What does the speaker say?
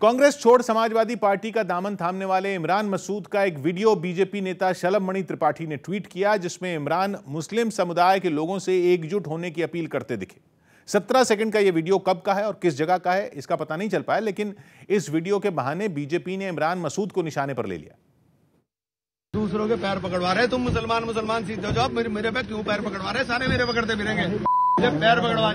कांग्रेस छोड़ समाजवादी पार्टी का दामन थामने वाले इमरान मसूद का एक वीडियो बीजेपी नेता शलभ मणि त्रिपाठी ने ट्वीट किया, जिसमें इमरान मुस्लिम समुदाय के लोगों से एकजुट होने की अपील करते दिखे। सत्रह सेकंड का यह वीडियो कब का है और किस जगह का है, इसका पता नहीं चल पाया, लेकिन इस वीडियो के बहाने बीजेपी ने इमरान मसूद को निशाने पर ले लिया। दूसरों के पैर पकड़वा रहे तुम मुसलमान मुसलमान, सीधे जाओ, मेरे मेरे पे क्यों पैर पकड़वा रहे सारे मेरे पकड़ते फिरेंगे। पैर पकड़वा